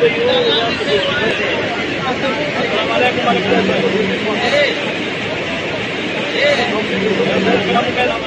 Assalamualaikum warahmatullahi wabarakatuh.